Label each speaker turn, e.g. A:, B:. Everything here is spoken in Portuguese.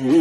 A: Mm-hmm.